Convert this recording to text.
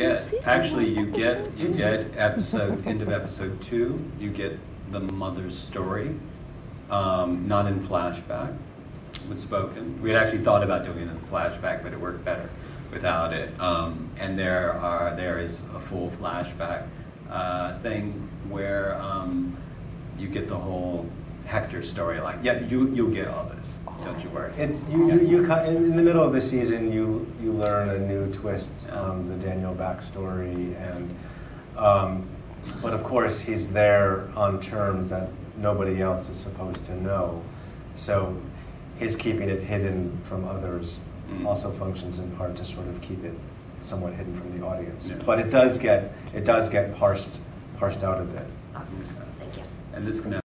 get, actually, you get, you get episode, end of episode two, you get the mother's story, um, not in flashback, with spoken. We had actually thought about doing it in flashback, but it worked better without it. Um, and there are, there is a full flashback uh, thing where um, you get the whole Hector storyline. Yeah, you, you'll get all this, don't you worry. It's you, you, you in, in the middle of the season you you learn a new twist on the Daniel backstory and um, but of course he's there on terms that nobody else is supposed to know. So his keeping it hidden from others Mm. also functions in part to sort of keep it somewhat hidden from the audience. Yeah. But it does get it does get parsed parsed out a bit. Awesome, thank you. And this can